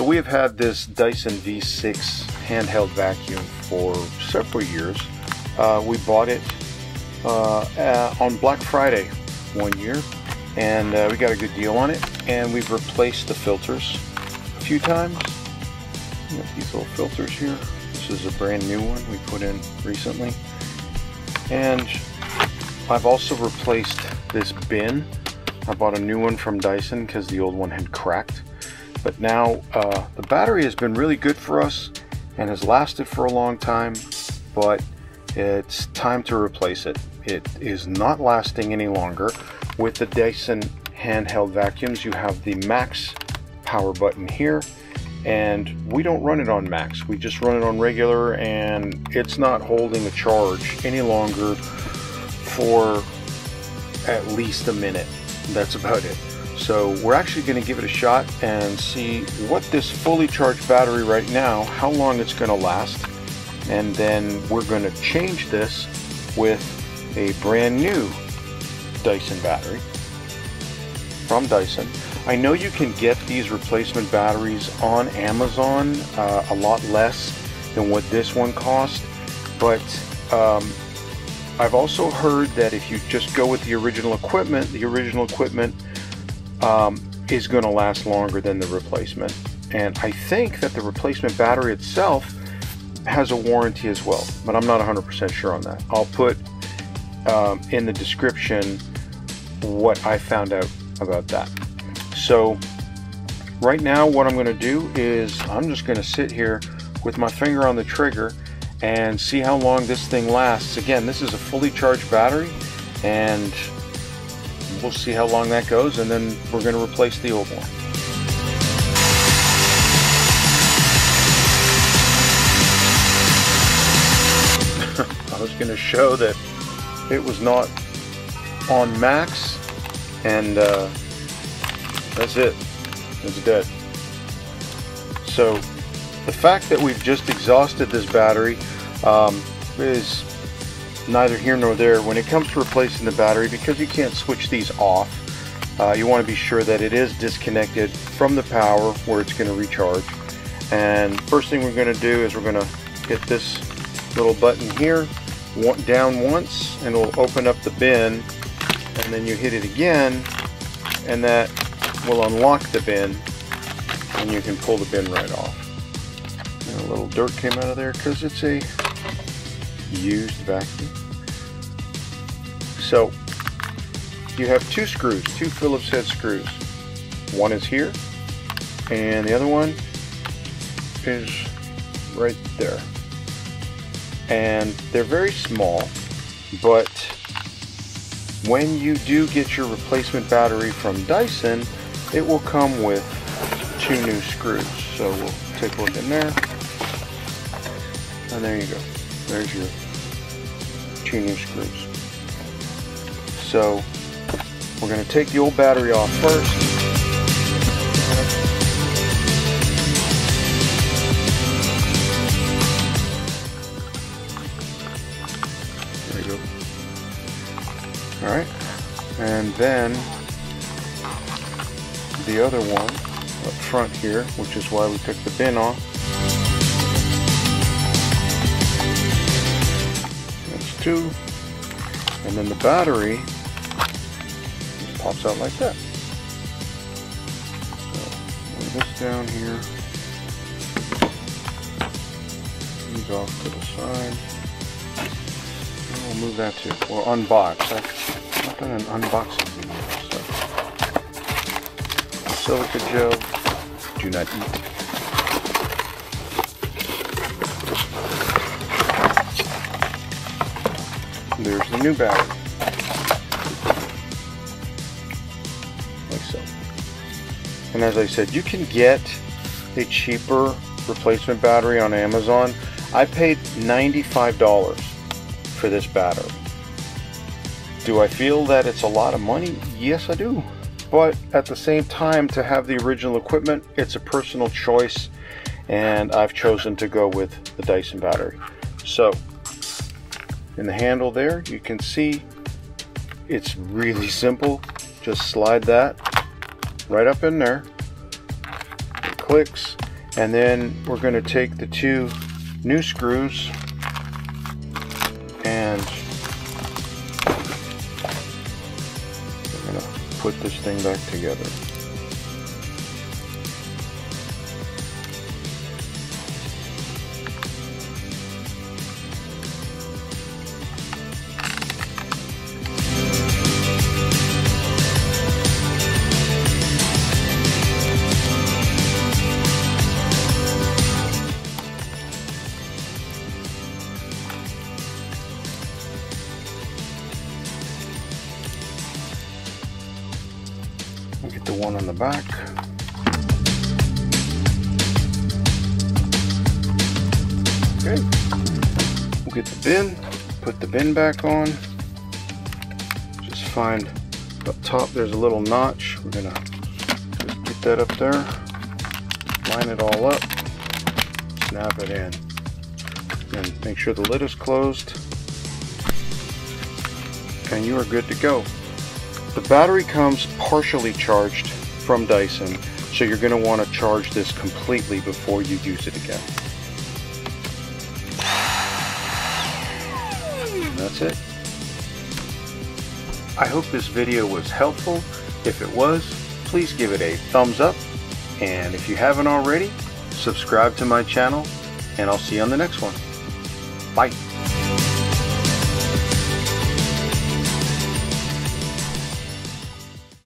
So we have had this Dyson V6 handheld vacuum for several years. Uh, we bought it uh, uh, on Black Friday one year and uh, we got a good deal on it and we've replaced the filters a few times. these little filters here. This is a brand new one we put in recently. And I've also replaced this bin. I bought a new one from Dyson because the old one had cracked. But now uh, the battery has been really good for us and has lasted for a long time, but it's time to replace it. It is not lasting any longer. With the Dyson handheld vacuums, you have the max power button here, and we don't run it on max. We just run it on regular, and it's not holding a charge any longer for at least a minute. That's about it. So we're actually going to give it a shot and see what this fully charged battery right now, how long it's going to last. And then we're going to change this with a brand new Dyson battery from Dyson. I know you can get these replacement batteries on Amazon uh, a lot less than what this one cost, but um, I've also heard that if you just go with the original equipment, the original equipment um, is going to last longer than the replacement. And I think that the replacement battery itself has a warranty as well, but I'm not 100% sure on that. I'll put um, in the description what I found out about that. So right now what I'm going to do is I'm just going to sit here with my finger on the trigger and see how long this thing lasts. Again, this is a fully charged battery and we'll see how long that goes and then we're going to replace the old one. I was going to show that it was not on max and uh, that's it it's dead so the fact that we've just exhausted this battery um, is neither here nor there when it comes to replacing the battery because you can't switch these off uh, you want to be sure that it is disconnected from the power where it's going to recharge and first thing we're going to do is we're going to hit this little button here down once and it'll open up the bin and then you hit it again and that will unlock the bin and you can pull the bin right off. And a little dirt came out of there because it's a used vacuum. So you have two screws, two Phillips head screws. One is here and the other one is right there and they're very small but when you do get your replacement battery from Dyson it will come with two new screws so we'll take a look in there and there you go there's your two new screws so we're going to take the old battery off first There you go. Alright, and then the other one up front here, which is why we took the bin off. Two. And then the battery pops out like that. So, lay this down here. These off to the side. We'll move that too. We'll unbox. I've not done an unboxing video, so. Silica gel. Do not eat. There's the new battery. Like so. And as I said, you can get a cheaper replacement battery on Amazon. I paid $95 for this battery. Do I feel that it's a lot of money? Yes, I do. But at the same time, to have the original equipment, it's a personal choice, and I've chosen to go with the Dyson battery. So, in the handle there, you can see it's really simple. Just slide that right up in there. It clicks, And then we're going to take the two new screws and we're going to put this thing back together. The one on the back. Okay. We'll get the bin, put the bin back on. Just find up top there's a little notch. We're gonna just get that up there, line it all up, snap it in. And make sure the lid is closed. And you are good to go. The battery comes partially charged from Dyson, so you're going to want to charge this completely before you use it again. And that's it. I hope this video was helpful. If it was, please give it a thumbs up. And if you haven't already, subscribe to my channel, and I'll see you on the next one. Bye.